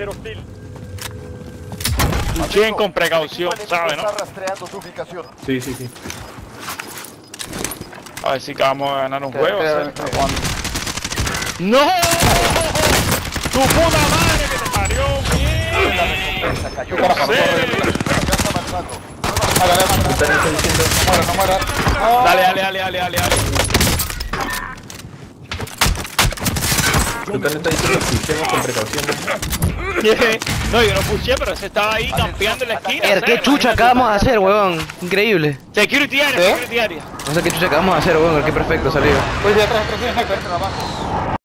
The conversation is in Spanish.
ser hostil. Luchen con precaución, El equipo ¿sabes, enemigo no? Rastreando tu ubicación. Sí, sí, sí. A ver si que vamos a ganar un juego. ¡No! ¡Tu puta madre que te parió! No. No. Dale, dale, dale, dale, dale, dale. Están está diciendo que luchemos con precaución. No, yo no puse, pero ese estaba ahí campeando en la esquina. Er, ¿Qué chucha acabamos de hacer, weón? Increíble. Security area, ¿Qué? security area. No sé qué chucha acabamos de hacer, weón. Qué perfecto salió. Pues de atrás, atrás, sniper.